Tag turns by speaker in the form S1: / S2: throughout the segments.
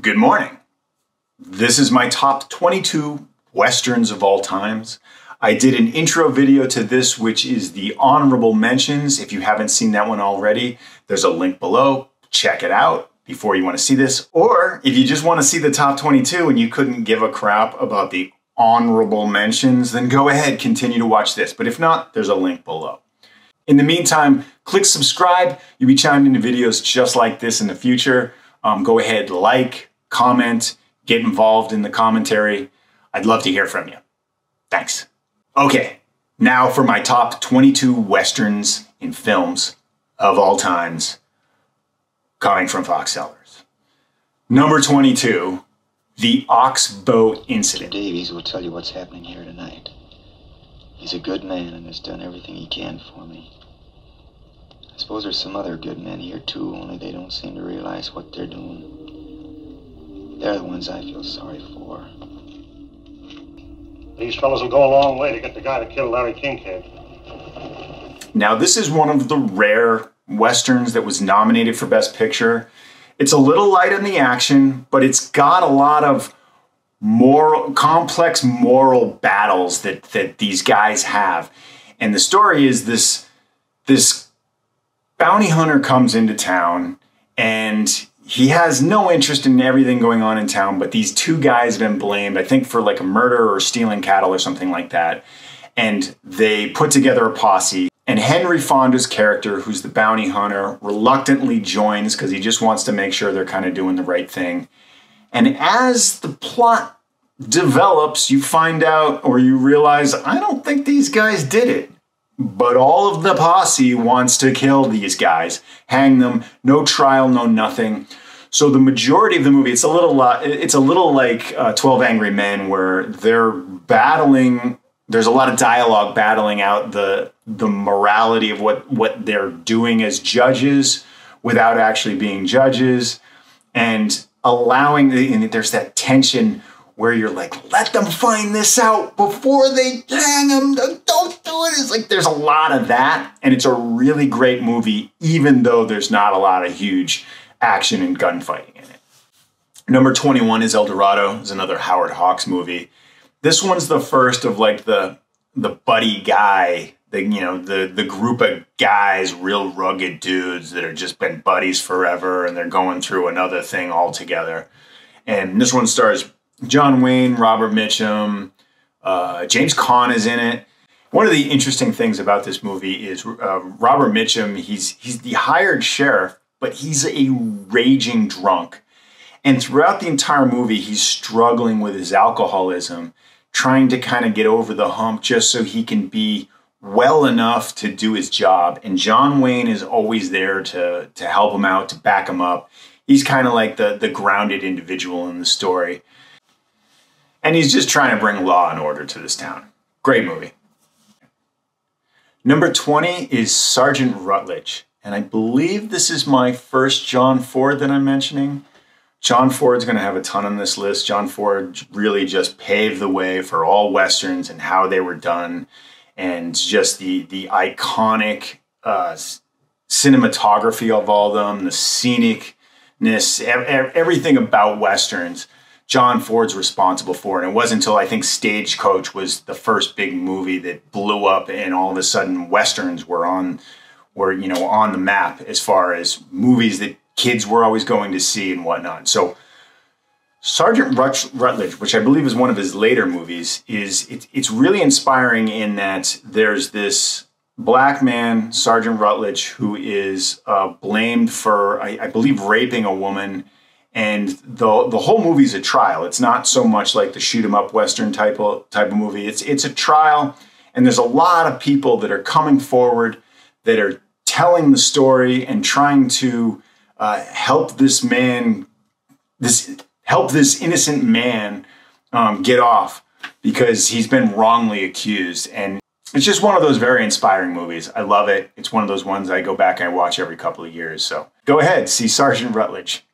S1: Good morning. This is my top 22 westerns of all times. I did an intro video to this, which is the honorable mentions. If you haven't seen that one already, there's a link below. Check it out before you want to see this. Or if you just want to see the top 22 and you couldn't give a crap about the honorable mentions, then go ahead, continue to watch this. But if not, there's a link below. In the meantime, click subscribe. You'll be chimed into videos just like this in the future. Um, go ahead, like, comment, get involved in the commentary. I'd love to hear from you. Thanks. Okay, now for my top 22 westerns in films of all times coming from Fox Cellars. Number 22, The Oxbow Incident.
S2: Davies will tell you what's happening here tonight. He's a good man and has done everything he can for me. I suppose there's some other good men here too, only they don't seem to realize what they're doing. They're the ones I feel sorry for.
S3: These fellows will go a long way to get the guy that killed Larry Kinkaid.
S1: Now, this is one of the rare westerns that was nominated for Best Picture. It's a little light on the action, but it's got a lot of moral, complex moral battles that that these guys have. And the story is this this bounty hunter comes into town and he has no interest in everything going on in town, but these two guys have been blamed, I think, for like a murder or stealing cattle or something like that. And they put together a posse. And Henry Fonda's character, who's the bounty hunter, reluctantly joins because he just wants to make sure they're kind of doing the right thing. And as the plot develops, you find out or you realize, I don't think these guys did it. But all of the posse wants to kill these guys, hang them, no trial, no nothing. So the majority of the movie, it's a little, uh, it's a little like uh, Twelve Angry Men, where they're battling. There's a lot of dialogue battling out the the morality of what what they're doing as judges without actually being judges, and allowing the. And there's that tension where you're like, let them find this out before they hang him. Don't do it. It's like there's a lot of that, and it's a really great movie, even though there's not a lot of huge action and gunfighting in it. Number 21 is El Dorado. It's another Howard Hawks movie. This one's the first of like the the buddy guy, the you know the the group of guys, real rugged dudes that have just been buddies forever, and they're going through another thing altogether. And this one stars John Wayne, Robert Mitchum, uh, James Caan is in it. One of the interesting things about this movie is uh, Robert Mitchum. He's he's the hired sheriff, but he's a raging drunk, and throughout the entire movie, he's struggling with his alcoholism, trying to kind of get over the hump just so he can be well enough to do his job. And John Wayne is always there to to help him out, to back him up. He's kind of like the the grounded individual in the story and he's just trying to bring law and order to this town. Great movie. Number 20 is Sergeant Rutledge, and I believe this is my first John Ford that I'm mentioning. John Ford's going to have a ton on this list. John Ford really just paved the way for all westerns and how they were done, and just the the iconic uh, cinematography of all of them, the scenicness, everything about westerns John Ford's responsible for. And it wasn't until I think Stagecoach was the first big movie that blew up, and all of a sudden westerns were on were you know on the map as far as movies that kids were always going to see and whatnot. So Sergeant Rutledge, which I believe is one of his later movies, is it, it's really inspiring in that there's this black man, Sergeant Rutledge, who is uh, blamed for, I, I believe, raping a woman and the the whole movie's a trial. It's not so much like the shoot 'em up western type of type of movie. It's it's a trial, and there's a lot of people that are coming forward that are telling the story and trying to uh, help this man, this help this innocent man um, get off because he's been wrongly accused. And it's just one of those very inspiring movies. I love it. It's one of those ones I go back and I watch every couple of years. So go ahead, see Sergeant Rutledge.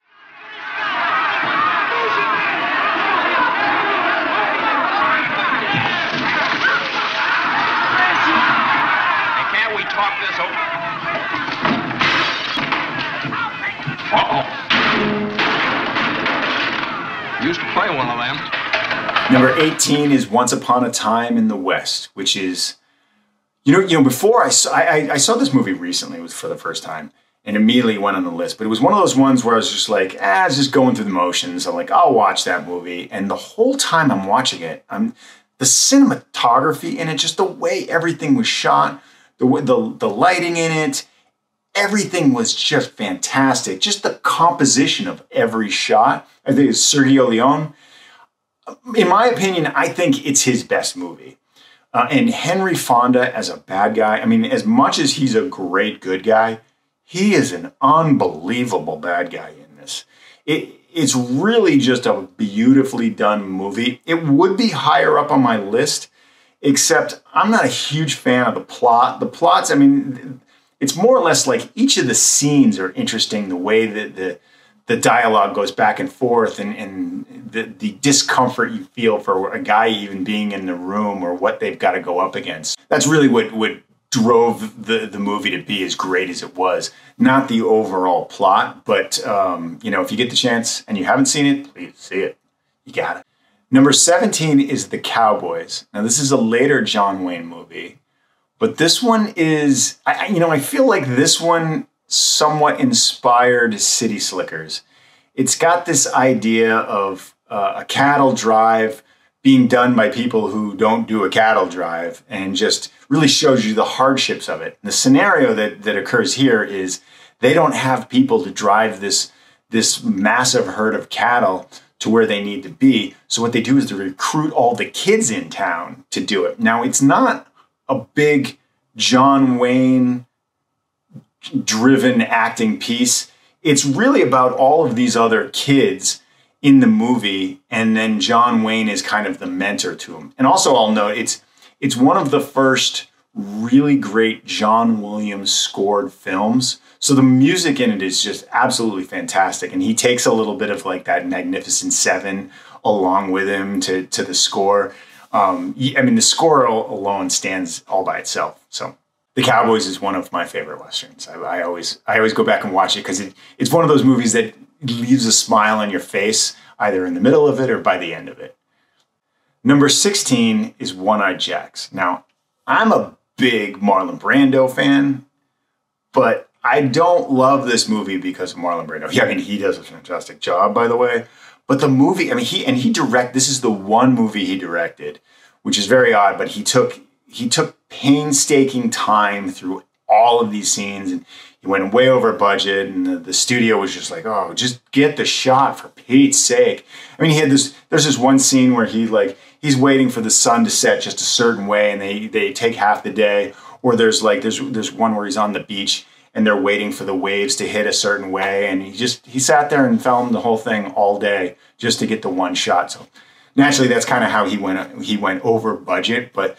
S4: Used to play one of them.
S1: Number 18 is Once Upon a Time in the West, which is, you know, you know, before I saw, I, I saw this movie recently, it was for the first time, and immediately went on the list. But it was one of those ones where I was just like, ah, just going through the motions. I'm like, I'll watch that movie. And the whole time I'm watching it, I'm the cinematography in it, just the way everything was shot, the the the lighting in it, everything was just fantastic. Just the composition of every shot. I think it's Sergio Leone. In my opinion, I think it's his best movie. Uh, and Henry Fonda as a bad guy, I mean, as much as he's a great good guy, he is an unbelievable bad guy in this. It, it's really just a beautifully done movie. It would be higher up on my list, except I'm not a huge fan of the plot. The plots, I mean, it's more or less like each of the scenes are interesting, the way that the the dialogue goes back and forth and, and the, the discomfort you feel for a guy even being in the room or what they've got to go up against. That's really what, what drove the, the movie to be as great as it was. Not the overall plot, but um, you know, if you get the chance and you haven't seen it, please see it. You got it. Number 17 is The Cowboys. Now, this is a later John Wayne movie, but this one is, I, you know, I feel like this one somewhat inspired City Slickers. It's got this idea of uh, a cattle drive being done by people who don't do a cattle drive and just really shows you the hardships of it. The scenario that, that occurs here is they don't have people to drive this, this massive herd of cattle to where they need to be. So what they do is they recruit all the kids in town to do it. Now it's not a big John Wayne driven acting piece. It's really about all of these other kids in the movie, and then John Wayne is kind of the mentor to him. And also, I'll note it's it's one of the first really great John Williams scored films. So the music in it is just absolutely fantastic, and he takes a little bit of like that Magnificent Seven along with him to to the score. Um, I mean, the score alone stands all by itself. So the Cowboys is one of my favorite westerns. I, I always I always go back and watch it because it, it's one of those movies that leaves a smile on your face either in the middle of it or by the end of it. Number 16 is One Eyed Jacks. Now, I'm a big Marlon Brando fan, but I don't love this movie because of Marlon Brando. Yeah, I mean, he does a fantastic job, by the way. But the movie, I mean, he and he direct. This is the one movie he directed, which is very odd. But he took he took painstaking time through all of these scenes, and he went way over budget. And the, the studio was just like, "Oh, just get the shot for Pete's sake." I mean, he had this. There's this one scene where he like he's waiting for the sun to set just a certain way, and they they take half the day. Or there's like there's there's one where he's on the beach and they're waiting for the waves to hit a certain way, and he just he sat there and filmed the whole thing all day just to get the one shot. So naturally, that's kind of how he went he went over budget, but.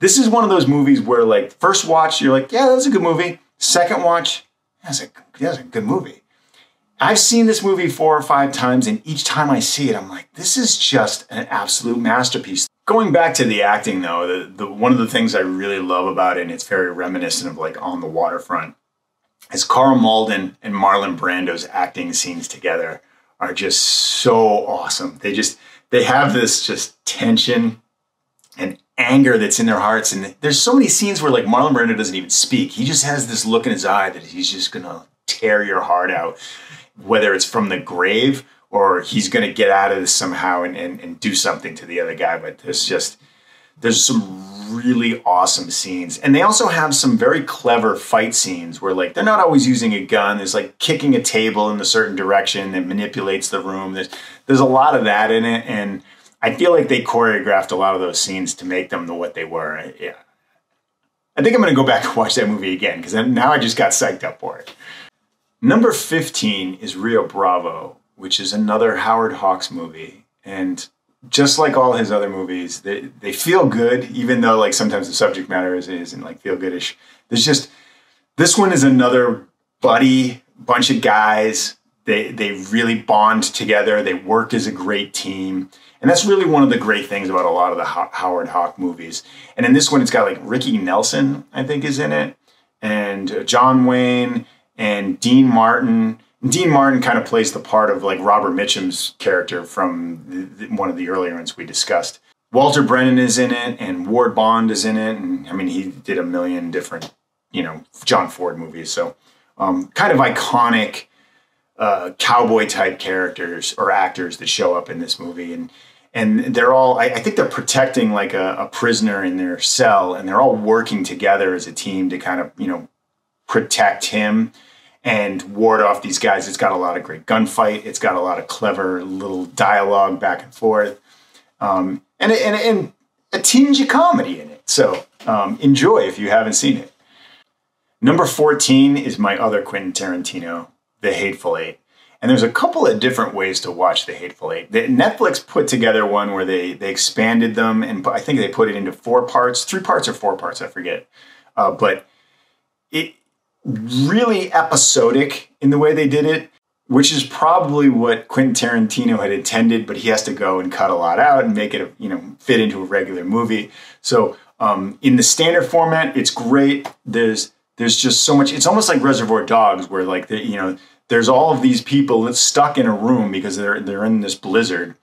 S1: This is one of those movies where, like, first watch, you're like, yeah, that's a good movie. Second watch, that's a, that's a good movie. I've seen this movie four or five times, and each time I see it, I'm like, this is just an absolute masterpiece. Going back to the acting, though, the, the one of the things I really love about it, and it's very reminiscent of like On the Waterfront, is Karl Malden and Marlon Brando's acting scenes together are just so awesome. They just they have this just tension and anger that's in their hearts. And there's so many scenes where like Marlon Brando doesn't even speak. He just has this look in his eye that he's just gonna tear your heart out whether it's from the grave or he's going to get out of this somehow and, and, and do something to the other guy. But there's just, there's some really awesome scenes. And they also have some very clever fight scenes where like they're not always using a gun. There's like kicking a table in a certain direction that manipulates the room. There's there's a lot of that in it. And I feel like they choreographed a lot of those scenes to make them the what they were. Yeah. I think I'm gonna go back and watch that movie again because now I just got psyched up for it. Number 15 is Rio Bravo, which is another Howard Hawks movie. And just like all his other movies, they, they feel good, even though like sometimes the subject matter is, isn't like feel goodish. There's just this one is another buddy, bunch of guys. They they really bond together. They work as a great team. And that's really one of the great things about a lot of the Howard Hawk movies. And in this one, it's got like Ricky Nelson, I think, is in it, and uh, John Wayne and Dean Martin. Dean Martin kind of plays the part of like Robert Mitchum's character from the, the, one of the earlier ones we discussed. Walter Brennan is in it, and Ward Bond is in it, and I mean he did a million different, you know, John Ford movies. So um, kind of iconic uh, cowboy type characters or actors that show up in this movie, and and they're all I, I think they're protecting like a, a prisoner in their cell, and they're all working together as a team to kind of you know protect him and ward off these guys. It's got a lot of great gunfight. It's got a lot of clever little dialogue back and forth, um, and, and and a tinge of comedy in it. So um, enjoy if you haven't seen it. Number fourteen is my other Quentin Tarantino, The Hateful Eight. And there's a couple of different ways to watch The Hateful Eight. The, Netflix put together one where they they expanded them, and I think they put it into four parts, three parts or four parts, I forget. Uh, but it really episodic in the way they did it, which is probably what Quentin Tarantino had intended, but he has to go and cut a lot out and make it, you know, fit into a regular movie. So um, in the standard format, it's great. There's there's just so much. It's almost like Reservoir Dogs, where like the, you know, there's all of these people that's stuck in a room because they're they're in this blizzard,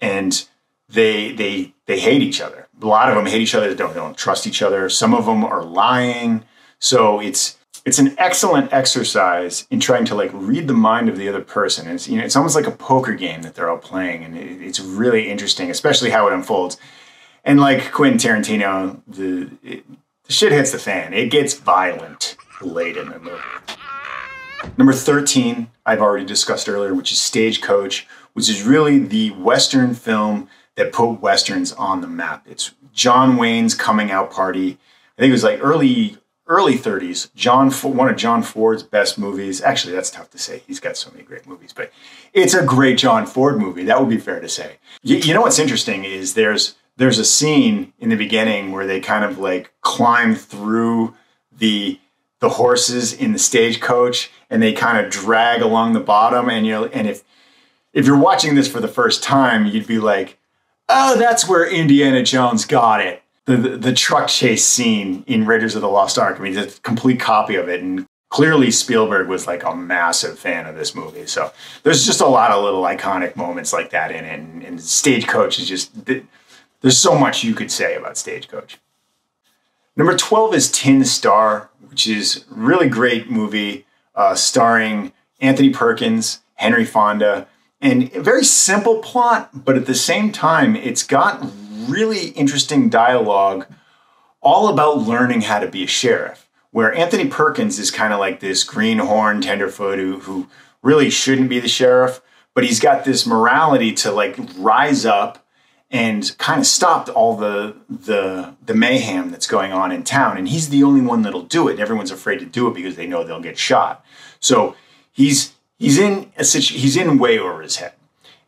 S1: and they they they hate each other. A lot of them hate each other. They don't, they don't trust each other. Some of them are lying. So it's it's an excellent exercise in trying to like read the mind of the other person. It's you know it's almost like a poker game that they're all playing, and it, it's really interesting, especially how it unfolds. And like Quentin Tarantino, the, it, the shit hits the fan. It gets violent late in the movie. Number 13, I've already discussed earlier, which is Stagecoach, which is really the Western film that put Westerns on the map. It's John Wayne's coming out party. I think it was like early early 30s, John one of John Ford's best movies. Actually, that's tough to say. He's got so many great movies, but it's a great John Ford movie. That would be fair to say. You, you know what's interesting is there's there's a scene in the beginning where they kind of like climb through the the horses in the stagecoach and they kind of drag along the bottom and you and if if you're watching this for the first time you'd be like oh that's where indiana jones got it the, the, truck chase scene in Raiders of the Lost Ark. I mean, a complete copy of it. And clearly Spielberg was like a massive fan of this movie. So there's just a lot of little iconic moments like that in it. And, and Stagecoach is just, there's so much you could say about Stagecoach. Number 12 is Tin Star, which is really great movie uh, starring Anthony Perkins, Henry Fonda, and a very simple plot, but at the same time, it's got really interesting dialogue all about learning how to be a sheriff. Where Anthony Perkins is kind of like this greenhorn tenderfoot who, who really shouldn't be the sheriff, but he's got this morality to like rise up and kind of stop all the the the mayhem that's going on in town. And he's the only one that'll do it. Everyone's afraid to do it because they know they'll get shot. So he's he's in a situ- he's in way over his head.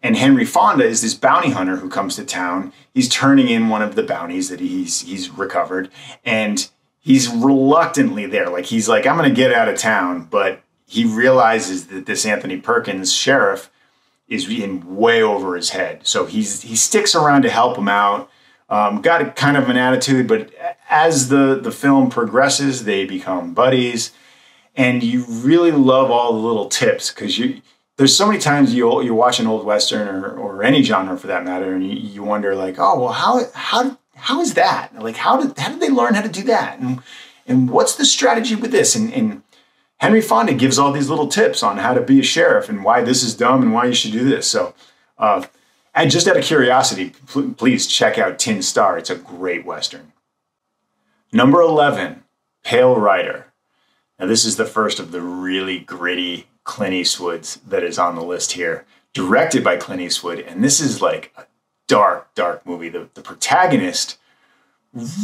S1: And Henry Fonda is this bounty hunter who comes to town. He's turning in one of the bounties that he's he's recovered, and he's reluctantly there. Like he's like, I'm going to get out of town, but he realizes that this Anthony Perkins sheriff is in way over his head. So he's he sticks around to help him out. Um, got a, kind of an attitude, but as the the film progresses, they become buddies, and you really love all the little tips because you there's so many times you you watch an old western or, or any genre for that matter, and you, you wonder like, oh well, how how how is that? Like how did how did they learn how to do that? And and what's the strategy with this? And, and Henry Fonda gives all these little tips on how to be a sheriff and why this is dumb and why you should do this. So, uh, and just out of curiosity, please check out Tin Star. It's a great western. Number eleven, Pale Rider. Now this is the first of the really gritty Clint Eastwood's that is on the list here, directed by Clint Eastwood. And this is like a dark, dark movie. The, the protagonist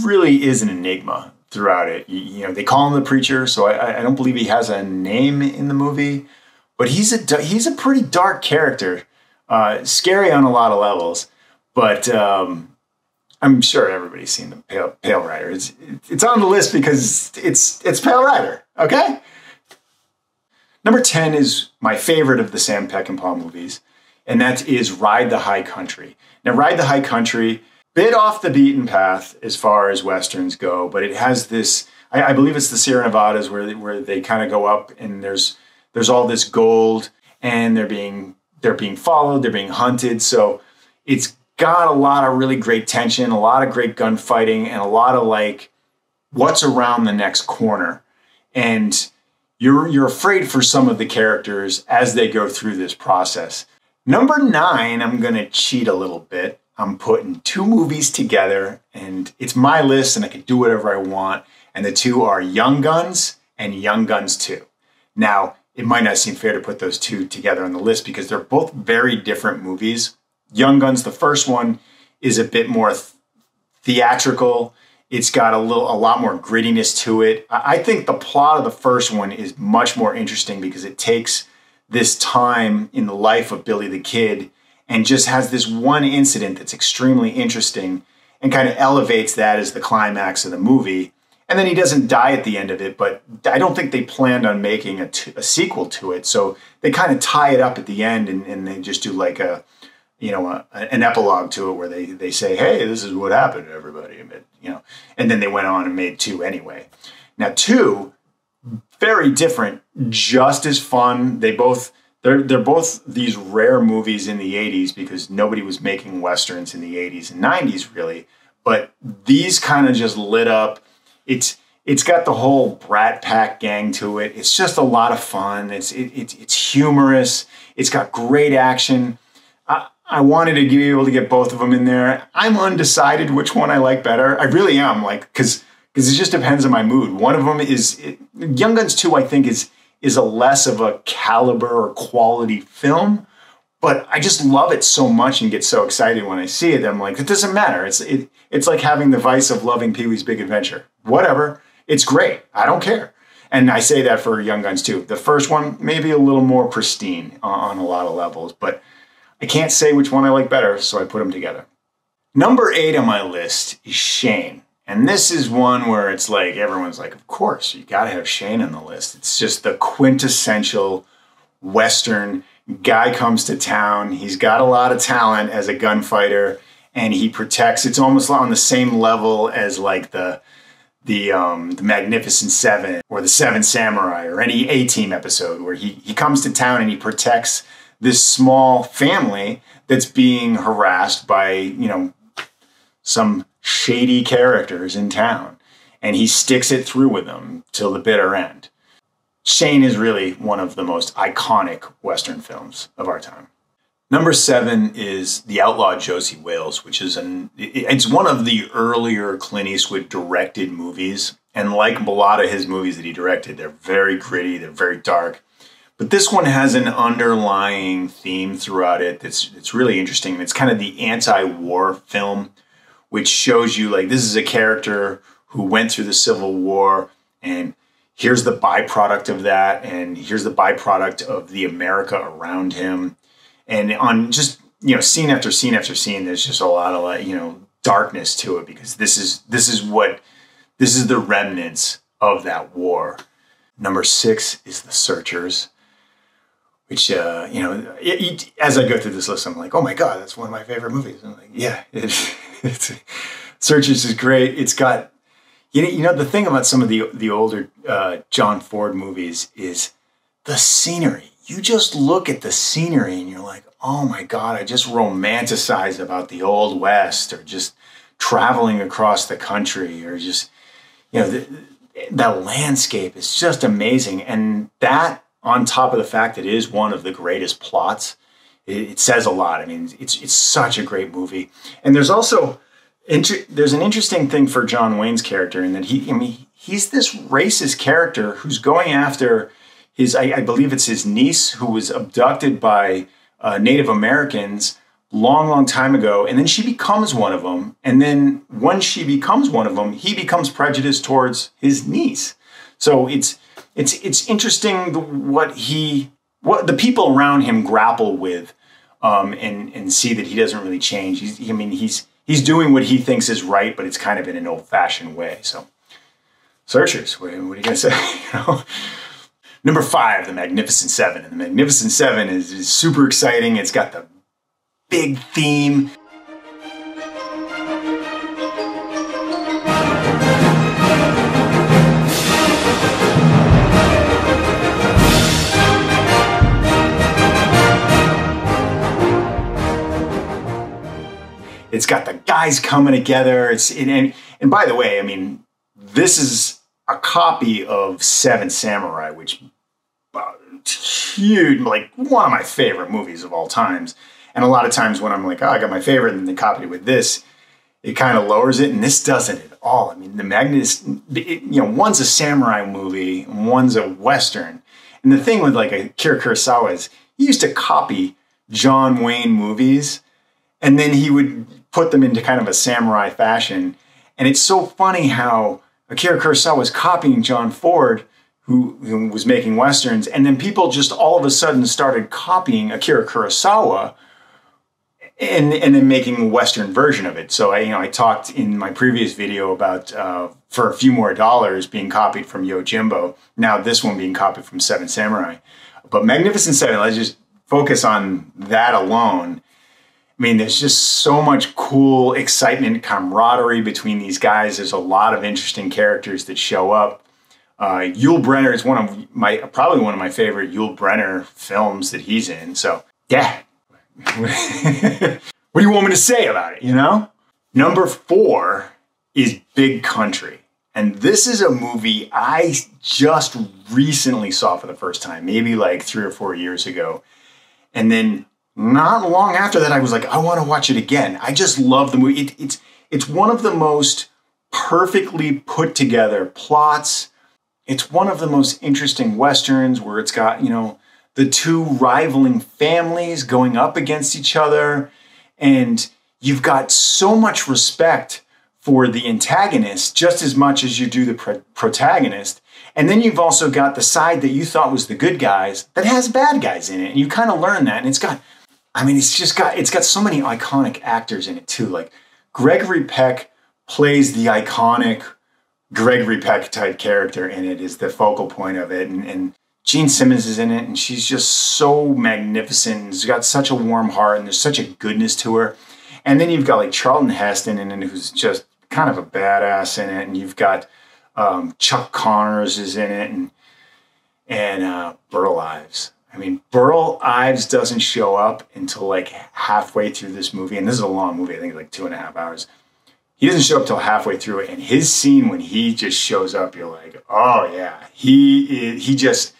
S1: really is an enigma throughout it. You, you, know, they call him the preacher, so I, I don't believe he has a name in the movie, but he's a he's a pretty dark character, uh, scary on a lot of levels. But um, I'm sure everybody's seen the Pale, Pale Rider. It's it's on the list because it's it's Pale Rider. Okay, Number 10 is my favorite of the Sam Peckinpah movies, and that is Ride the High Country. Now, Ride the High Country, bit off the beaten path as far as Westerns go, but it has this, I, I believe it's the Sierra Nevadas where they, where they kind of go up and there's there's all this gold and they're being they're being followed, they're being hunted. So it's got a lot of really great tension, a lot of great gunfighting, and a lot of like what's around the next corner. And you're you're afraid for some of the characters as they go through this process. Number nine, I'm gonna cheat a little bit. I'm putting two movies together, and it's my list, and I can do whatever I want. And the two are Young Guns and Young Guns 2. Now, it might not seem fair to put those two together on the list because they're both very different movies. Young Guns, the first one, is a bit more th- theatrical. It's got a little, a lot more grittiness to it. I think the plot of the first one is much more interesting because it takes this time in the life of Billy the Kid and just has this one incident that's extremely interesting and kind of elevates that as the climax of the movie. And then he doesn't die at the end of it, but I don't think they planned on making a, t- a sequel to it. So they kind of tie it up at the end and, and they just do like a, you know, a, an epilogue to it where they, they say, hey, this is what happened to everybody. You know, and then they went on and made two anyway. Now, two, very different, just as fun. They both, they're, they're both these rare movies in the 80s because nobody was making Westerns in the 80s and 90s really. But these kind of just lit up. It's, it's got the whole Brat Pack gang to it. It's just a lot of fun. It's it, it, it's humorous. It's got great action. I, wanted to be able to get both of them in there. I'm undecided which one I like better. I really am, like because because it just depends on my mood. One of them is it, Young Guns Two. I think is is a less of a caliber or quality film, but I just love it so much and get so excited when I see it. I'm like, it doesn't matter. It's it, it's like having the vice of loving Pee Wee's Big Adventure. Whatever it's great. I don't care. And I say that for Young Guns too. The first one, maybe a little more pristine on a lot of levels, but I can't say which one I like better, so I put them together. Number eight on my list is Shane. And this is one where it's like everyone's like, of course, you got to have Shane on the list. It's just the quintessential Western guy comes to town. He's got a lot of talent as a gunfighter and he protects. It's almost on the same level as like the the um, the Magnificent Seven or the Seven Samurai or any A Team episode where he he comes to town and he protects this small family that's being harassed by you know some shady characters in town, and he sticks it through with them till the bitter end. Shane is really one of the most iconic Western films of our time. Number seven is The Outlaw Josey Wales, which is an it's one of the earlier Clint Eastwood directed movies. And like a lot of his movies that he directed, they're very gritty, they're very dark. But this one has an underlying theme throughout it that's it's really interesting. It's kind of the anti-war film, which shows you like this is a character who went through the Civil War and here's the byproduct of that, and here's the byproduct of the America around him. And on just you know scene after scene after scene there's just a lot of like you know darkness to it because this is this is what this is the remnants of that war. Number six is the searchers which uh, you know it, it, as i go through this list i'm like oh my god that's one of my favorite movies. I'm like yeah it, it's searchers is great. It's got you know, you know the thing about some of the the older uh, john ford movies is the scenery. You just look at the scenery and you're like, oh my God, I just romanticize about the Old West or just traveling across the country or just, you know, the, the landscape is just amazing. And that, on top of the fact that it is one of the greatest plots, it, it says a lot. I mean, it's, it's such a great movie. And there's also, inter- there's an interesting thing for John Wayne's character in that he, I mean, he's this racist character who's going after his I, I, believe it's his niece who was abducted by uh, Native Americans long, long time ago, and then she becomes one of them. And then once she becomes one of them, he becomes prejudiced towards his niece. So it's it's it's interesting what he what the people around him grapple with, um, and and see that he doesn't really change. He's, I mean, he's he's doing what he thinks is right, but it's kind of in an old fashioned way. So, searchers, what, what are you gonna say? Number five, The Magnificent Seven. And The Magnificent Seven is, is super exciting. It's got the big theme. It's got the guys coming together. It's and and by the way, I mean this is a copy of Seven Samurai, which uh, huge, like one of my favorite movies of all times. And a lot of times when I'm like, oh, I got my favorite, and they copied it with this, it kind of lowers it, and this doesn't at all. I mean, the Magnus, it, you know, one's a samurai movie, one's a western. And the thing with like Akira Kurosawa is he used to copy John Wayne movies, and then he would put them into kind of a samurai fashion. And it's so funny how Akira Kurosawa was copying John Ford, who, who was making westerns, and then people just all of a sudden started copying Akira Kurosawa and and then making a Western version of it. So I, you know, I talked in my previous video about uh, for a few more dollars being copied from Yojimbo. Now this one being copied from Seven Samurai. But Magnificent Seven, let's just focus on that alone. I mean, there's just so much cool excitement, camaraderie between these guys. There's a lot of interesting characters that show up. Uh, Yul Brynner is one of my probably one of my favorite Yul Brynner films that he's in. So yeah, what do you want me to say about it, you know? Number four is Big Country. And this is a movie I just recently saw for the first time, maybe like three or four years ago. And then not long after that, I was like, I want to watch it again. I just love the movie. It, it's, it's one of the most perfectly put together plots. It's one of the most interesting Westerns where it's got, you know, the two rivaling families going up against each other. And you've got so much respect for the antagonist just as much as you do the pro- protagonist. And then you've also got the side that you thought was the good guys that has bad guys in it. And you kind of learn that. And it's got, I mean, it's just got, it's got so many iconic actors in it too. Like Gregory Peck plays the iconic Gregory Peck type character in it is the focal point of it. And, and Jean Simmons is in it, and she's just so magnificent. She's got such a warm heart, and there's such a goodness to her. And then you've got like Charlton Heston in it, who's just kind of a badass in it. And you've got um, Chuck Connors is in it, and and uh, Burl Ives. I mean, Burl Ives doesn't show up until like halfway through this movie, and this is a long movie. I think like two and a half hours. He doesn't show up till halfway through it, and his scene when he just shows up, you're like, oh yeah, he he just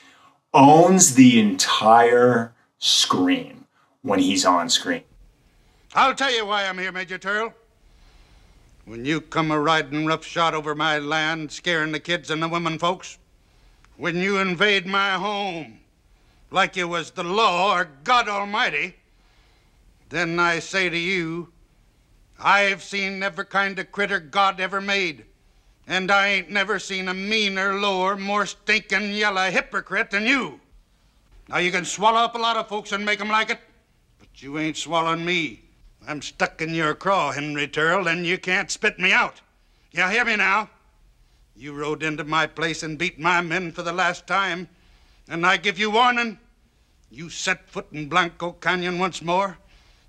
S1: owns the entire screen when he's on screen.
S5: I'll tell you why I'm here, Major Terrill. When you come a riding roughshod over my land, scaring the kids and the women folks, when you invade my home like you was the law or God Almighty, then I say to you, I've seen every kind of critter God ever made. And I ain't never seen a meaner, lower, more stinking yellow hypocrite than you. Now, you can swallow up a lot of folks and make 'em like it, but you ain't swallowing me. I'm stuck in your craw, Henry Terrill, and you can't spit me out. You hear me now? You rode into my place and beat my men for the last time, and I give you warning. You set foot in Blanco Canyon once more,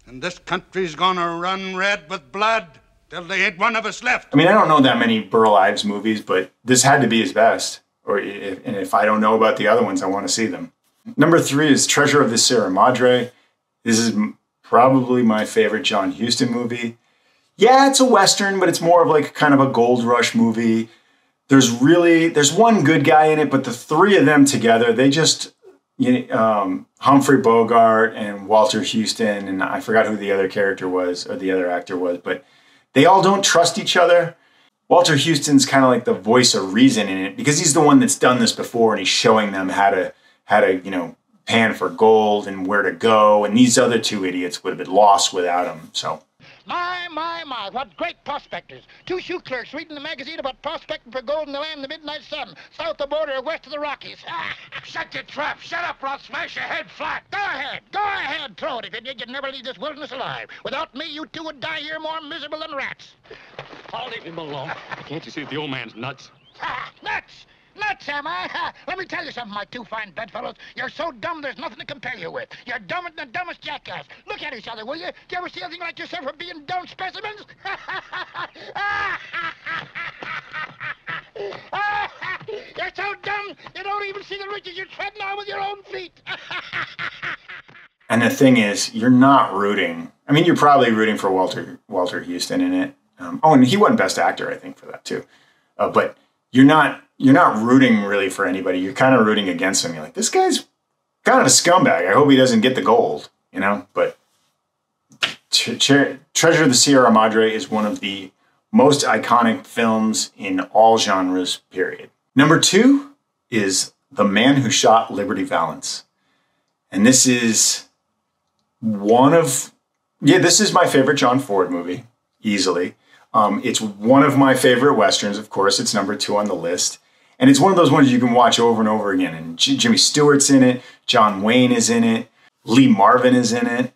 S5: and this country's gonna run red with blood. Till they ain't one of us left.
S1: I mean, I don't know that many Burl Ives movies, but this had to be his best. Or if, and if I don't know about the other ones, I want to see them. Number three is Treasure of the Sierra Madre. This is probably my favorite John Huston movie. Yeah, it's a western, but it's more of like kind of a gold rush movie. There's really there's one good guy in it, but the three of them together, they just you um, Humphrey Bogart and Walter Huston, and I forgot who the other character was or the other actor was, but they all don't trust each other. Walter Huston's kind of like the voice of reason in it because he's the one that's done this before and he's showing them how to how to, you know, pan for gold and where to go. And these other two idiots would have been lost without him. So
S6: my, my, my, what great prospectors. Two shoe clerks reading the magazine about prospecting for gold in the land of the midnight sun, south of the border or west of the Rockies. Ah,
S7: shut your trap. Shut up or I'll smash your head flat.
S6: Go ahead. Go ahead. Throw it. If you did, you'd never leave this wilderness alive. Without me, you two would die here more miserable than rats.
S7: I'll leave him alone. Can't you see that the old man's nuts?
S6: Ah, nuts! Nuts, am I? Let me tell you something, my two fine bedfellows. You're so dumb there's nothing to compare you with. You're dumber than the dumbest jackass. Look at each other, will you? Do you ever see anything like yourself for being dumb specimens? You're so dumb, you don't even see the ridges you're treading on with your own feet.
S1: and the thing is, you're not rooting I mean, you're probably rooting for Walter Walter Huston in it. Um, oh, and he won Best Actor, I think, for that too. Uh, but you're not you're not rooting really for anybody. You're kind of rooting against him. You're like, this guy's kind of a scumbag. I hope he doesn't get the gold, you know. But Treasure of the Sierra Madre is one of the most iconic films in all genres. Period. Number two is The Man Who Shot Liberty Valance, and this is one of yeah, this is my favorite John Ford movie easily. Um, it's one of my favorite westerns, of course. It's number two on the list. And it's one of those ones you can watch over and over again. And J- Jimmy Stewart's in it, John Wayne is in it, Lee Marvin is in it.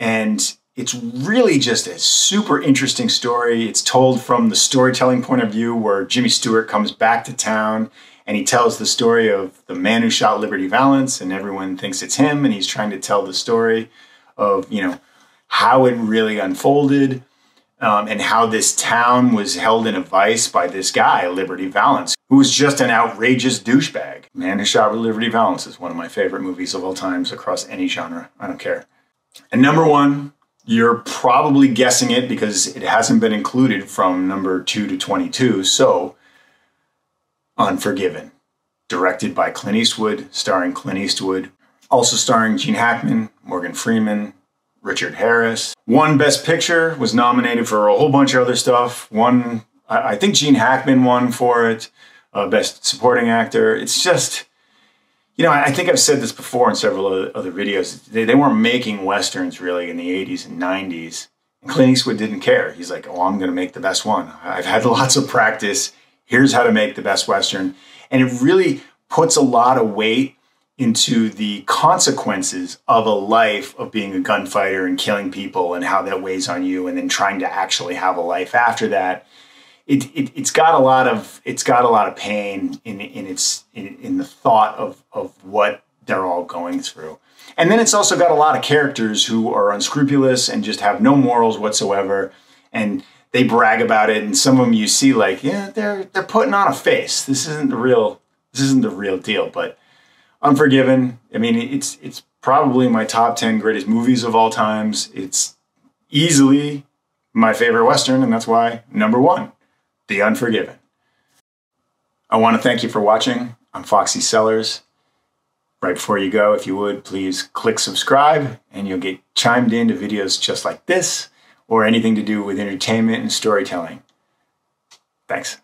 S1: And it's really just a super interesting story. It's told from the storytelling point of view where Jimmy Stewart comes back to town and he tells the story of the man who shot Liberty Valance, and everyone thinks it's him. And he's trying to tell the story of, you know, how it really unfolded um, and how this town was held in a vice by this guy, Liberty Valance, who was just an outrageous douchebag. Man Who Shot Liberty Valance is one of my favorite movies of all times across any genre. I don't care. And number one, you're probably guessing it because it hasn't been included from number two to 22. So, Unforgiven, directed by Clint Eastwood, starring Clint Eastwood, also starring Gene Hackman, Morgan Freeman, Richard Harris. One Best Picture was nominated for a whole bunch of other stuff. One, I think Gene Hackman won for it, uh, Best Supporting Actor. It's just, you know, I think I've said this before in several other videos. They, they weren't making westerns really in the 80s and 90s. And Clint Eastwood didn't care. He's like, oh, I'm going to make the best one. I've had lots of practice. Here's how to make the best western. And it really puts a lot of weight into the consequences of a life of being a gunfighter and killing people and how that weighs on you and then trying to actually have a life after that. It, it has got a lot of it's got a lot of pain in in its in, in the thought of of what they're all going through. And then it's also got a lot of characters who are unscrupulous and just have no morals whatsoever. And they brag about it. And some of them you see like yeah they're they're putting on a face. This isn't the real this isn't the real deal. But Unforgiven. I mean, it's it's probably my top ten greatest movies of all times. It's easily my favorite western, and that's why number one, The Unforgiven. I want to thank you for watching. I'm Foxy Sellers. Right before you go, if you would, please click subscribe, and you'll get chimed into videos just like this or anything to do with entertainment and storytelling. Thanks.